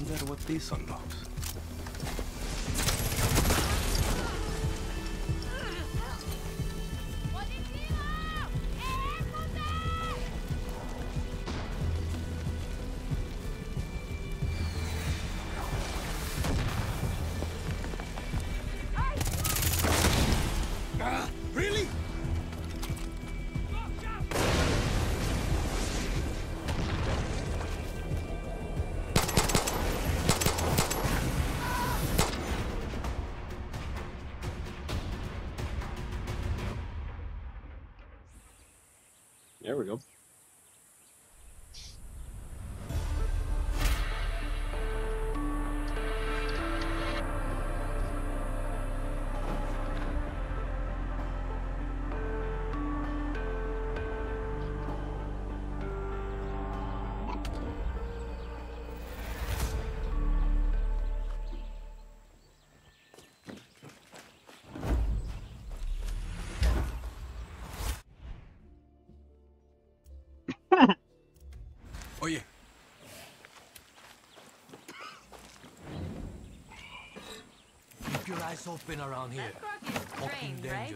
wonder what this unlocks. There we go. Eyes open around here. Fucking strange, right?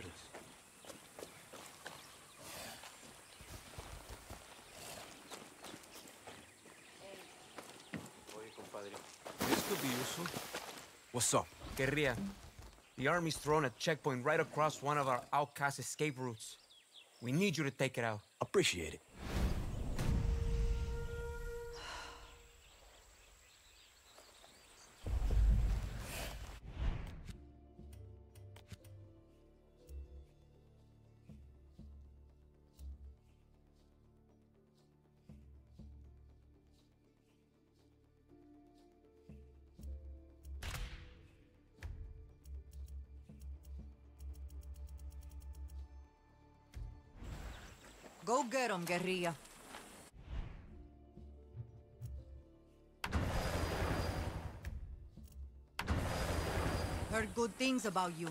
This could be useful. What's up? Guerrilla. The army's thrown a checkpoint right across one of our outcast escape routes. We need you to take it out. Appreciate it. Go get 'em, guerrilla. Heard good things about you.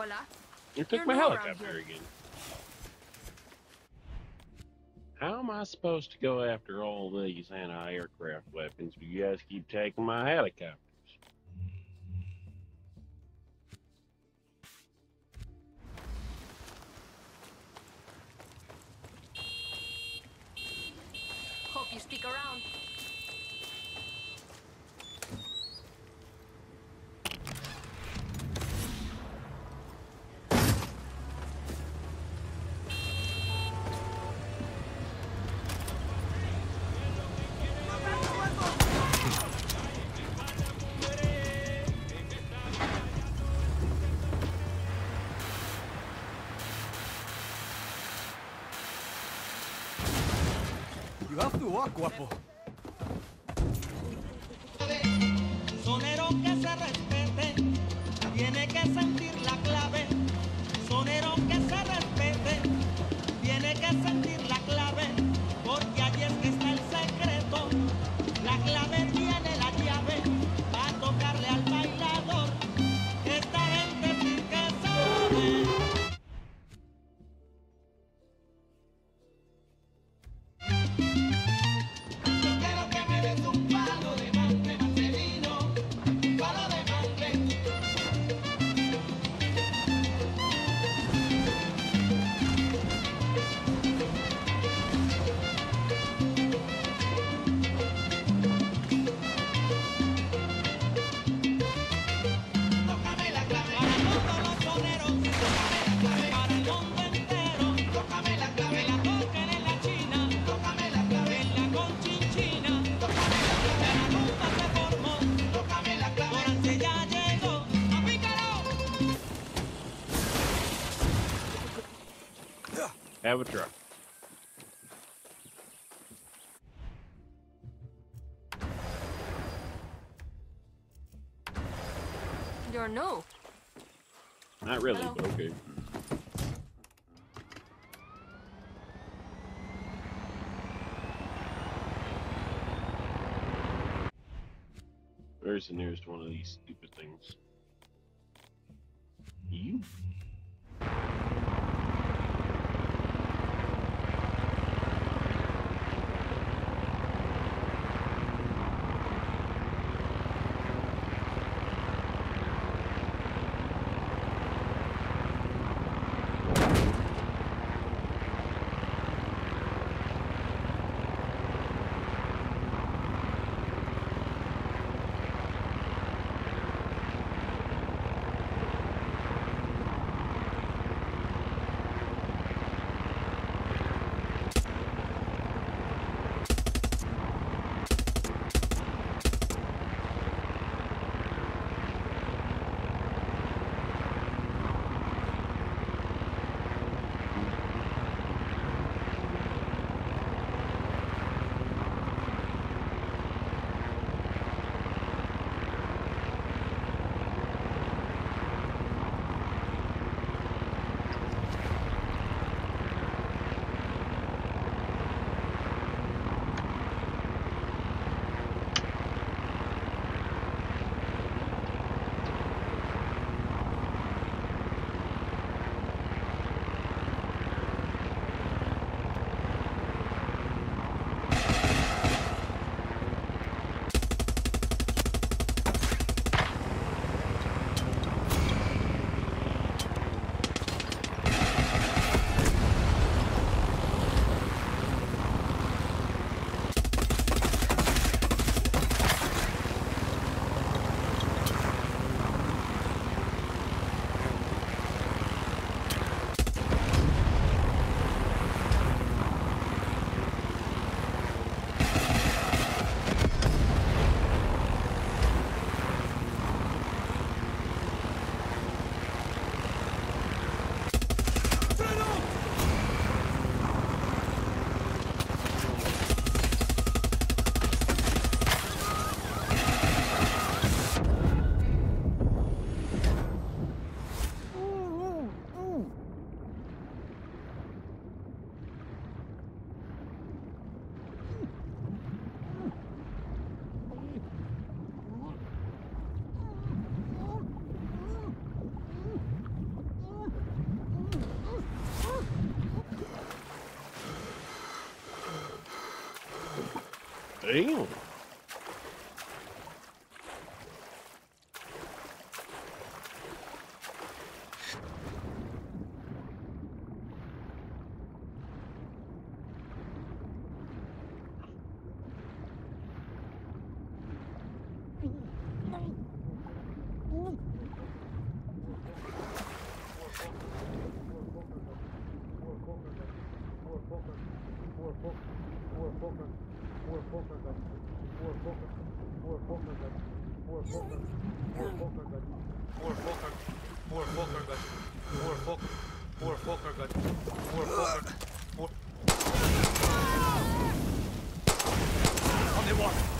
Hola. You took You're my helicopter again. How am I supposed to go after all these anti-aircraft weapons? if You guys keep taking my helicopters. Hope you stick around. You have Have a truck. You're new. Not really, Hello. but okay. Where's the nearest one of these stupid things? You? Tenho? More poker. More poker gun. More poker. More poker gun. More poker. More poker gun. More poker. More. On the water.